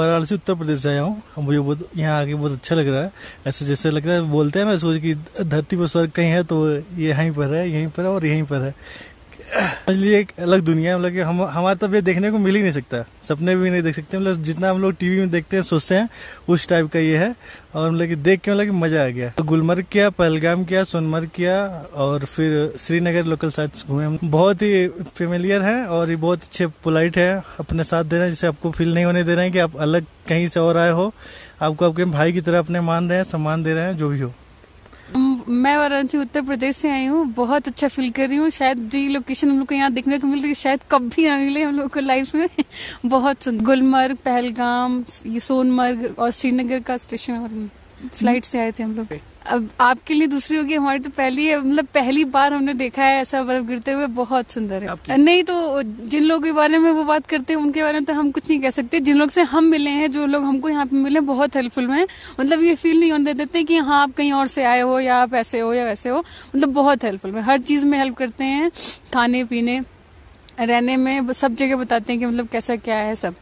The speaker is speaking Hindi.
वाराणसी, उत्तर प्रदेश से आया हूँ। मुझे बहुत, यहाँ आके बहुत अच्छा लग रहा है। ऐसे जैसे लगता है, बोलते हैं ना, सोच की धरती पर स्वर्ग कहीं है तो ये यहीं पर है, यहीं पर है और यहीं पर है। लिए एक अलग दुनिया है मतलब कि हम, हमारा तब ये देखने को मिल ही नहीं सकता। सपने भी नहीं देख सकते मतलब जितना हम लोग टीवी में देखते हैं, सोचते हैं, उस टाइप का ये है। और मतलब कि देख के मतलब कि मज़ा आ गया। तो गुलमर्ग किया, पहलगाम किया, सोनमर्ग किया, और फिर श्रीनगर लोकल साइड घूमे हम। बहुत ही फेमिलियर है, और ये बहुत अच्छे पोलाइट है। अपने साथ दे रहे हैं, जिससे आपको फील नहीं होने दे रहे हैं कि आप अलग कहीं से और आए हो। आपको आपके भाई की तरह अपने मान रहे हैं, सम्मान दे रहे हैं, जो भी हो। मैं वाराणसी उत्तर प्रदेश से आई हूँ। बहुत अच्छा फील कर रही हूँ। शायद जो ये लोकेशन हम लोग को यहाँ देखने को मिल रही है, शायद कभी ना मिले हम लोग को लाइफ में। बहुत गुलमर्ग, पहलगाम, ये सोनमर्ग और श्रीनगर का स्टेशन और फ़्लाइट से आए थे हम लोग। अब आपके लिए दूसरी होगी हमारी तो पहली है। मतलब पहली बार हमने देखा है ऐसा बर्फ़ गिरते हुए बहुत सुंदर है। नहीं तो जिन लोगों के बारे में वो बात करते हैं उनके बारे में तो हम कुछ नहीं कह सकते। जिन लोग से हम मिले हैं जो लोग हमको यहाँ पे मिले बहुत हेल्पफुल हैं। मतलब ये फील नहीं होने देते कि हाँ आप कहीं और से आए हो या आप ऐसे हो या वैसे हो। मतलब बहुत हेल्पफुल है। हर चीज़ में हेल्प करते हैं खाने पीने रहने में सब जगह बताते हैं कि मतलब कैसा क्या है सब।